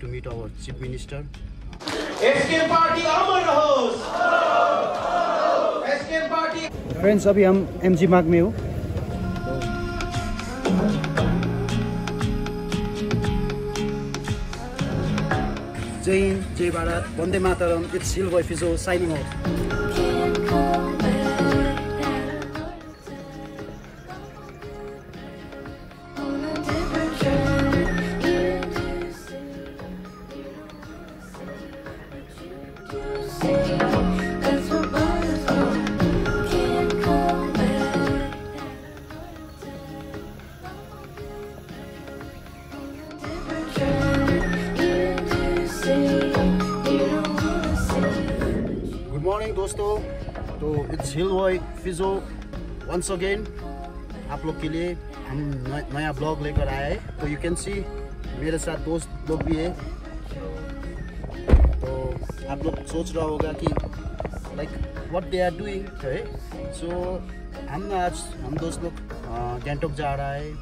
to meet our chief minister. SK party अमर रहोस SK party friends अभी हम M G मार्ग में हो। जय हिंद जय Bharat Vande Mataram it's silver Phizo signing out दोस्तों तो it's hill boy Phizo once again आप लोग के लिए हम नया ब्लॉग लेकर आए हैं। तो यू कैन सी मेरे साथ दोस्त लोग भी है। तो आप लोग सोच रहा होगा कि like what they are doing है सो हम ना आज, हम दोस्त लोग गैंगटोक जा रहा है।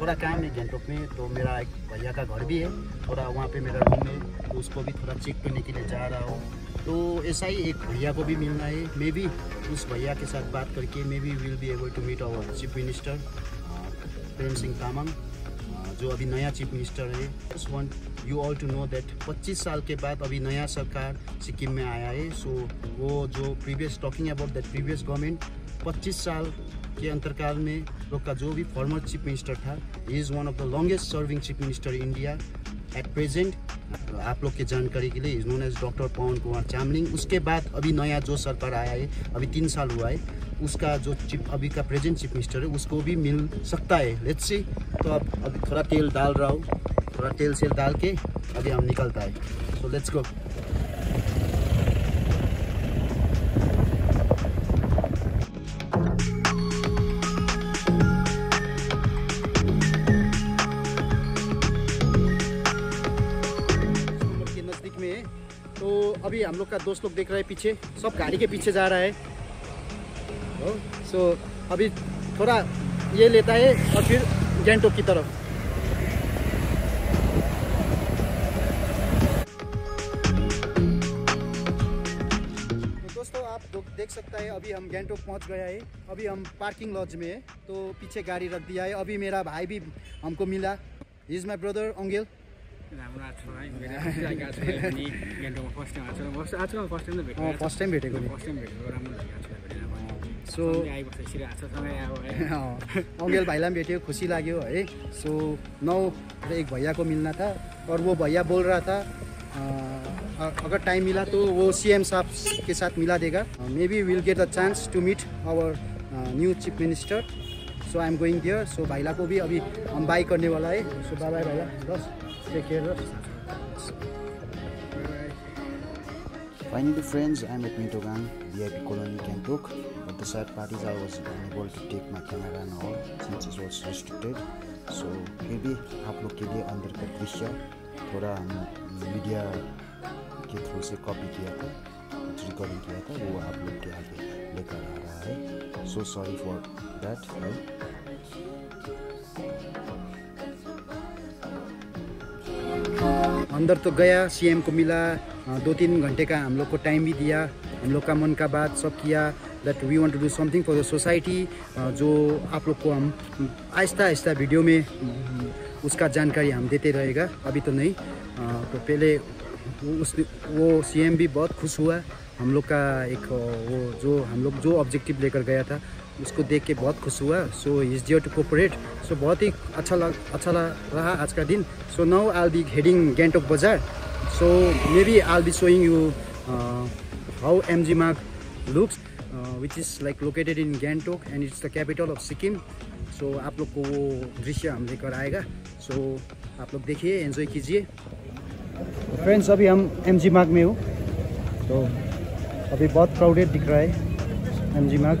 थोड़ा काम है गैंगटोक में तो मेरा एक भैया का घर भी है। थोड़ा वहाँ पे मेरा रूम है तो उसको भी थोड़ा चेक करने के लिए जा रहा हूँ। तो ऐसा ही एक भैया को भी मिलना है। मे बी उस भैया के साथ बात करके may be will be able to meet our chief minister Prem Singh Tamang जो अभी नया चीफ मिनिस्टर है। Just want you all to know that 25 साल के बाद अभी नया सरकार सिक्किम में आया है। सो वो जो previous talking about that previous government 25 साल के अंतरकाल में लोग का जो भी फॉर्मर चीफ मिनिस्टर था he is one of the longest serving chief minister India at present आप लोग के जानकारी के लिए is known as doctor Pawan Kumar Chamling उसके बाद अभी नया जो सरकार आया है अभी तीन साल हुआ है उसका जो चीफ अभी का प्रेजेंट चीफ मिनिस्टर है उसको भी मिल सकता है। लेट्स सी तो अब अभी थोड़ा तेल डाल रहा हूँ थोड़ा तेल सेल डाल के अभी हम निकलता है। सो लेट्स गो नज़दीक में है। तो अभी हम लोग का दोस्त लोग देख रहे हैं पीछे सब गाड़ी के पीछे जा रहा है। सो so, अभी थोड़ा ये लेता है और फिर गैंगटोक की तरफ़। तो दोस्तों आप देख सकता है अभी हम गैंगटोक पहुँच गया है। अभी हम पार्किंग लॉज में है। तो पीछे गाड़ी रख दिया है। अभी मेरा भाई भी हमको मिला। Is my brother Angel first time भेटेको सो अङ्गेल भाइलाई पनि भेट्यो खुसी लाग्यो है। सो नौ एक भैया को मिलना था और वो भैया बोल रहा था अगर टाइम मिला तो वो सीएम साहब के साथ मिला देगा may be will get a chance to meet our new chief minister so I am going there so भाइला को भी अभी हम बाई करने वाला है। सो बाय भाइला बस। Take care Finally, friends, I'm at Mintogang, VIP Colony, Gangtok. But the sad part is I was unable to take my camera and all since it was restricted. So फिर भी आप लोग के लिए अंदर का दृश्य थोड़ा मीडिया के थ्रू से कॉपी किया था रिकॉर्डिंग किया था वो आप लोग के आगे लेकर आ रहा है सो सॉरी फॉर दैट अंदर तो गया सीएम को मिला दो तीन घंटे का हम लोग को टाइम भी दिया, हम लोग का मन का बात सब किया that we want to do something for the society जो आप लोग को हम आहिस्ता आहिस्ता वीडियो में उसका जानकारी हम देते रहेगा, अभी तो नहीं तो पहले उस, वो सीएम भी बहुत खुश हुआ, हम लोग का एक वो जो, हम लोग जो ऑब्जेक्टिव लेकर गया था उसको देख के बहुत खुश हुआ। So is dear to cooperate so बहुत ही अच्छा लग अच्छा लग रहा आज का दिन। So now I be heading Gangtok बाज़ार so may be I be showing you how M G Marg looks which is like located in Gangtok and it's the capital of Sikkim so आप लोग को वो दृश्य हम लेकर आएगा। सो so, आप लोग देखिए एन्जॉय कीजिए। फ्रेंड्स अभी हम एम जी मार्ग में हो। तो अभी बहुत क्राउडेड दिख रहा है एम जी मार्ग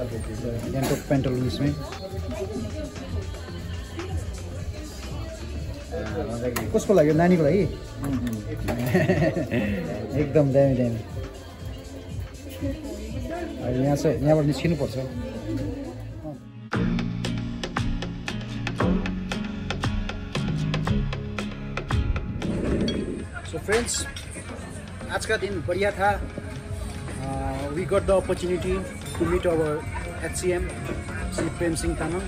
गान्तोक पेन्टोलुन्स में कसको लागि नानीको लागि एकदम दामी दामी अहिले यहाँ चाहिँ यहाँबाट निस्किनुपर्छ सो फ्रेंड्स आज का दिन बढ़िया था। We got the opportunity our H C M Shri Prem Singh Tamang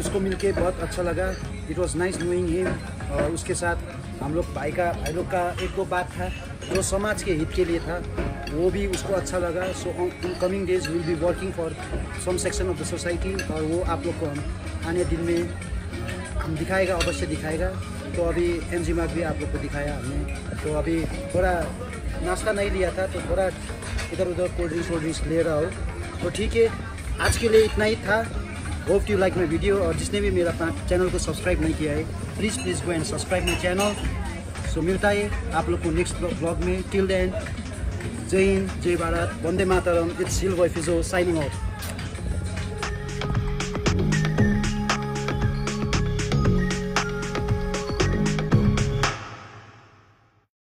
उसको मिलके बहुत अच्छा लगा it was nice knowing him और उसके साथ हम लोग भाई का भाई लोग का एक दो बात था जो समाज के हित के लिए था वो भी उसको अच्छा लगा so in coming days will be working for some section of the society और वो आप लोग को हम आने दिन में हम दिखाएगा अवश्य दिखाएगा तो अभी एम जी मार्ग भी आप लोग को दिखाया हमने तो अभी थोड़ा नाश्ता नहीं लिया था तो थोड़ा इधर उधर कोल्ड ड्रिंक्स वोल्ड ड्रिंक्स ले रहा हो। तो ठीक है, आज के लिए इतना ही था। Hope you like my video और जिसने भी मेरा चैनल को सब्सक्राइब नहीं किया है please please go and subscribe my channel so मिलता है आप लोग को नेक्स्ट ब्लॉग में। टिल देन जय हिंद, जय Bharat, Vande Mataram it's silver Phizo signing out